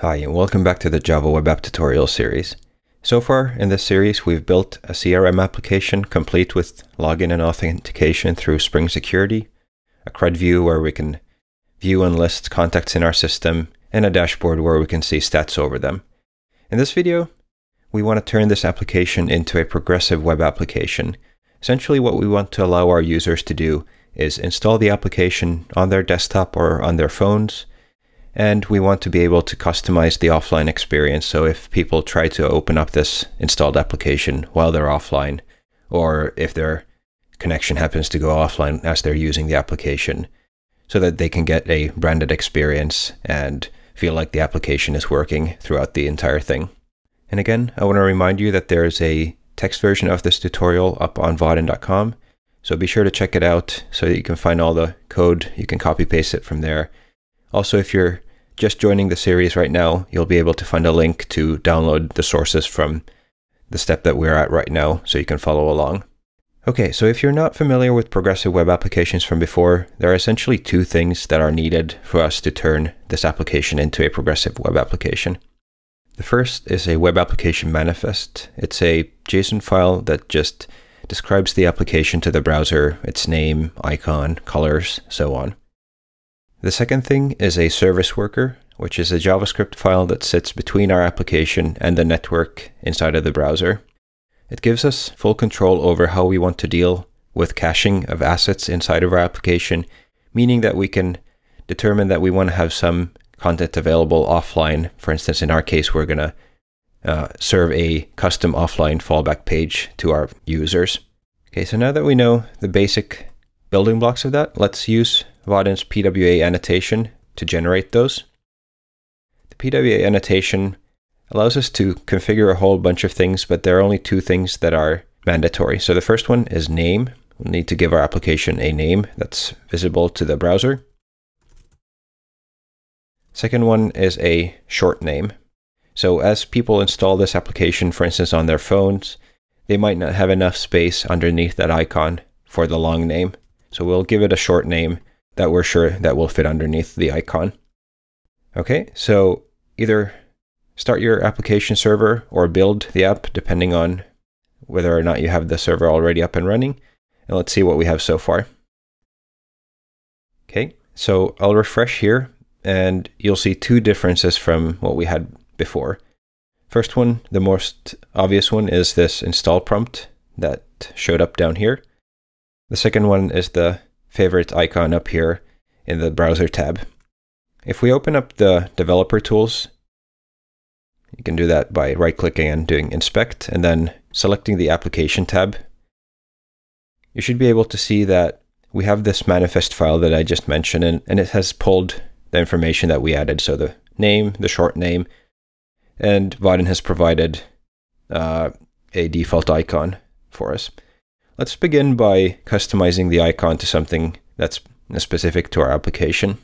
Hi, and welcome back to the Java Web App tutorial series. So far in this series, we've built a CRM application complete with login and authentication through Spring Security, a CRUD view where we can view and list contacts in our system, and a dashboard where we can see stats over them. In this video, we want to turn this application into a progressive web application. Essentially what we want to allow our users to do is install the application on their desktop or on their phones, and we want to be able to customize the offline experience. So if people try to open up this installed application while they're offline, or if their connection happens to go offline as they're using the application, so that they can get a branded experience and feel like the application is working throughout the entire thing. And again, I want to remind you that there's a text version of this tutorial up on vaadin.com. So be sure to check it out so that you can find all the code. You can copy paste it from there. Also, if you're just joining the series right now, you'll be able to find a link to download the sources from the step that we're at right now so you can follow along. Okay, so if you're not familiar with progressive web applications from before, there are essentially two things that are needed for us to turn this application into a progressive web application. The first is a web application manifest. It's a JSON file that just describes the application to the browser, its name, icon, colors, so on. The second thing is a service worker, which is a JavaScript file that sits between our application and the network inside of the browser. It gives us full control over how we want to deal with caching of assets inside of our application, meaning that we can determine that we want to have some content available offline. For instance, in our case, we're going to uh, serve a custom offline fallback page to our users. Okay, so now that we know the basic building blocks of that, let's use Vaadin's PWA annotation to generate those. The PWA annotation allows us to configure a whole bunch of things, but there are only two things that are mandatory. So the first one is name. We'll need to give our application a name that's visible to the browser. Second one is a short name. So as people install this application, for instance, on their phones, they might not have enough space underneath that icon for the long name. So we'll give it a short name that we're sure that will fit underneath the icon. Okay, so either start your application server or build the app depending on whether or not you have the server already up and running. And let's see what we have so far. Okay, so I'll refresh here and you'll see two differences from what we had before. First one, the most obvious one, is this install prompt that showed up down here. The second one is the favorite icon up here in the browser tab. If we open up the developer tools, you can do that by right clicking and doing inspect and then selecting the application tab. You should be able to see that we have this manifest file that I just mentioned and, and it has pulled the information that we added. So the name, the short name, and Vaadin has provided uh, a default icon for us. Let's begin by customizing the icon to something that's specific to our application.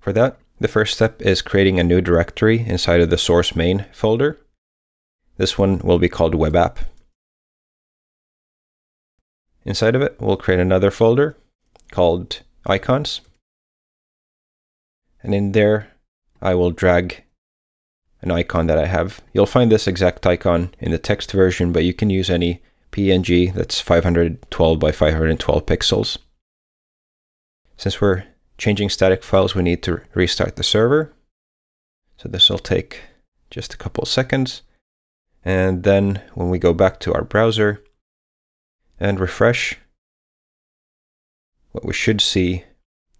For that, the first step is creating a new directory inside of the source main folder. This one will be called web app. Inside of it, we'll create another folder called icons. And in there, I will drag an icon that I have. You'll find this exact icon in the text version, but you can use any PNG that's 512 by 512 pixels. Since we're changing static files, we need to restart the server. So this will take just a couple of seconds. And then when we go back to our browser and refresh, what we should see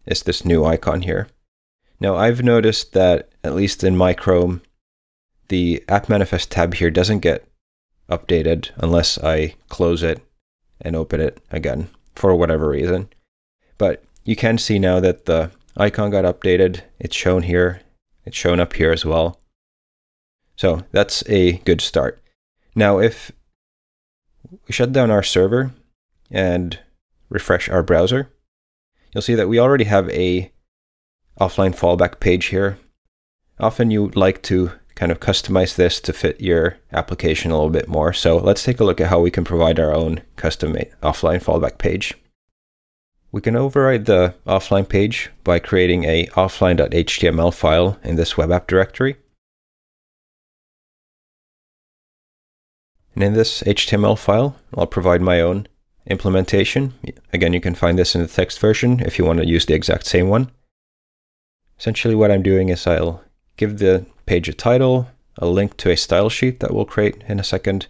is this new icon here. Now I've noticed that, at least in my Chrome, the app manifest tab here doesn't get updated unless I close it and open it again for whatever reason. But you can see now that the icon got updated. It's shown here. It's shown up here as well. So that's a good start. Now, if we shut down our server and refresh our browser, you'll see that we already have a offline fallback page here. Often you like to kind of customize this to fit your application a little bit more. So let's take a look at how we can provide our own custom offline fallback page. We can override the offline page by creating a offline.html file in this web app directory. And in this HTML file, I'll provide my own implementation. Again, you can find this in the text version if you want to use the exact same one. Essentially what I'm doing is I'll give the page a title, a link to a style sheet that we'll create in a second,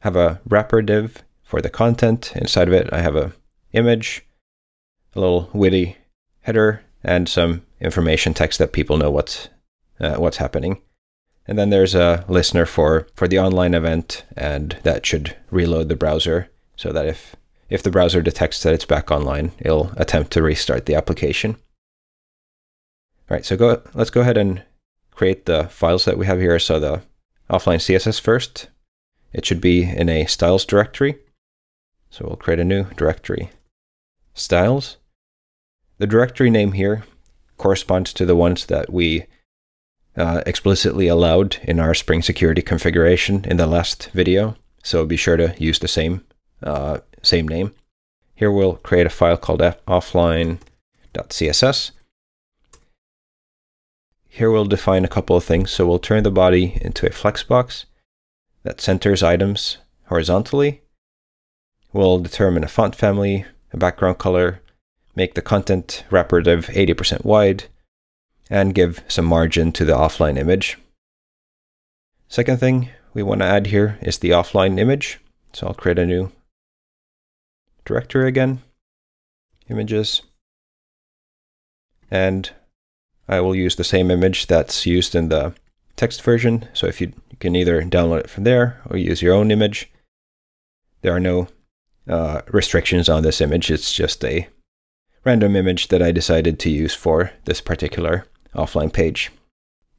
have a wrapper div for the content. Inside of it, I have a image, a little witty header, and some information text that people know what's uh, what's happening. And then there's a listener for, for the online event, and that should reload the browser so that if, if the browser detects that it's back online, it'll attempt to restart the application. All right, so go, let's go ahead and create the files that we have here. So the offline CSS first, it should be in a styles directory. So we'll create a new directory, styles. The directory name here corresponds to the ones that we uh, explicitly allowed in our Spring Security configuration in the last video. So be sure to use the same, uh, same name. Here we'll create a file called offline.css. Here we'll define a couple of things. So we'll turn the body into a flexbox that centers items horizontally. We'll determine a font family, a background color, make the content wrapper div 80% wide, and give some margin to the offline image. Second thing we want to add here is the offline image. So I'll create a new directory again, images, and I will use the same image that's used in the text version. So if you, you can either download it from there or use your own image. There are no uh, restrictions on this image. It's just a random image that I decided to use for this particular offline page.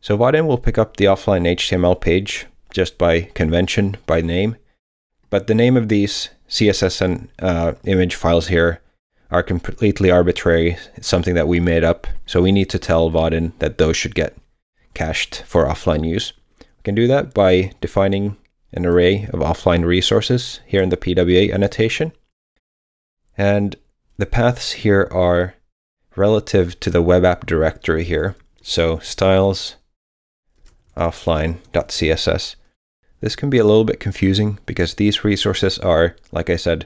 So Vaadin will pick up the offline HTML page just by convention, by name. But the name of these CSS and uh, image files here are completely arbitrary. It's something that we made up. So we need to tell Vaadin that those should get cached for offline use. We can do that by defining an array of offline resources here in the PWA annotation. And the paths here are relative to the web app directory here. So styles offline.css. This can be a little bit confusing because these resources are, like I said,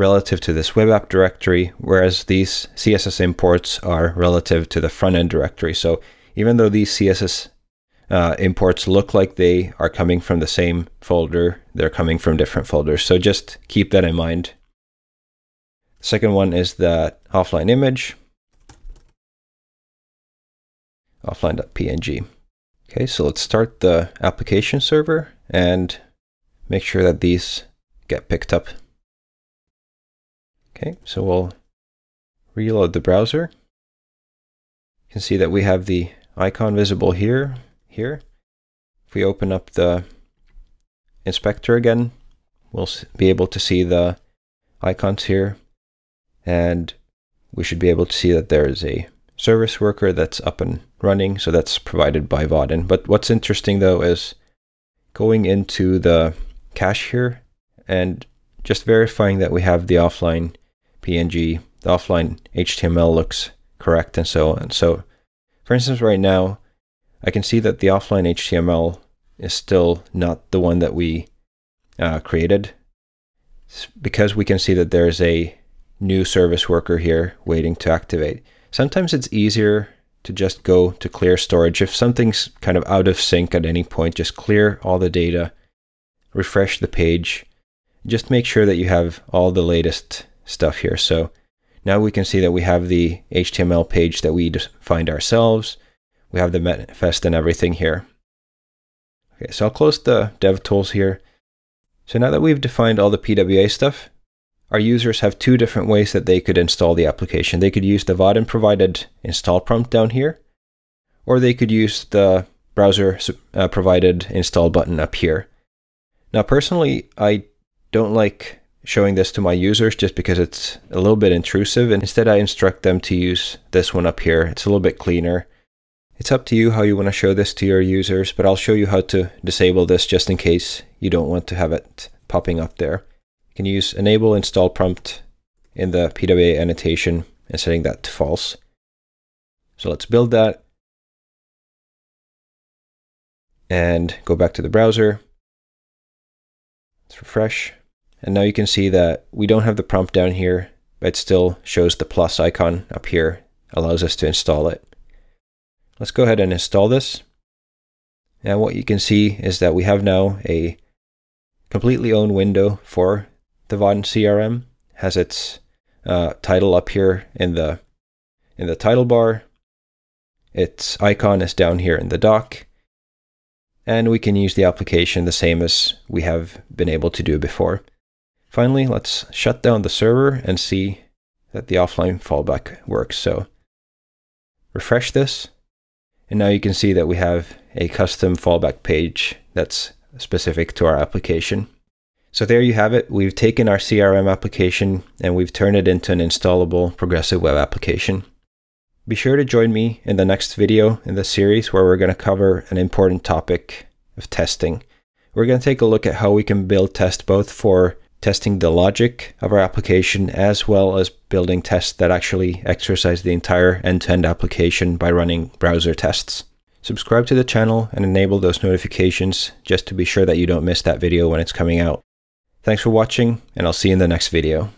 relative to this web app directory, whereas these CSS imports are relative to the front end directory. So even though these CSS uh, imports look like they are coming from the same folder, they're coming from different folders. So just keep that in mind. Second one is the offline image offline.png. Okay, so let's start the application server and make sure that these get picked up. Okay, so we'll reload the browser. You can see that we have the icon visible here, here. If we open up the inspector again, we'll be able to see the icons here. And we should be able to see that there is a service worker that's up and running. So that's provided by Vaadin. But what's interesting though is going into the cache here and just verifying that we have the offline PNG, the offline HTML looks correct and so on. So for instance, right now, I can see that the offline HTML is still not the one that we uh, created because we can see that there's a new service worker here waiting to activate. Sometimes it's easier to just go to clear storage. If something's kind of out of sync at any point, just clear all the data, refresh the page, just make sure that you have all the latest stuff here. So now we can see that we have the HTML page that we defined ourselves. We have the manifest and everything here. Okay, so I'll close the dev tools here. So now that we've defined all the PWA stuff, our users have two different ways that they could install the application. They could use the Vaadin provided install prompt down here, or they could use the browser uh, provided install button up here. Now, personally, I don't like showing this to my users just because it's a little bit intrusive. And instead, I instruct them to use this one up here. It's a little bit cleaner. It's up to you how you want to show this to your users, but I'll show you how to disable this just in case you don't want to have it popping up there You can use enable install prompt in the PWA annotation and setting that to false. So let's build that and go back to the browser. Let's refresh. And now you can see that we don't have the prompt down here, but it still shows the plus icon up here, allows us to install it. Let's go ahead and install this. Now what you can see is that we have now a completely own window for the Vaadin CRM. Has its uh, title up here in the in the title bar. Its icon is down here in the dock. And we can use the application the same as we have been able to do before. Finally, let's shut down the server and see that the offline fallback works. So refresh this. And now you can see that we have a custom fallback page that's specific to our application. So there you have it. We've taken our CRM application and we've turned it into an installable progressive web application. Be sure to join me in the next video in the series where we're going to cover an important topic of testing. We're going to take a look at how we can build tests both for testing the logic of our application as well as building tests that actually exercise the entire end-to-end -end application by running browser tests. Subscribe to the channel and enable those notifications just to be sure that you don't miss that video when it's coming out. Thanks for watching, and I'll see you in the next video.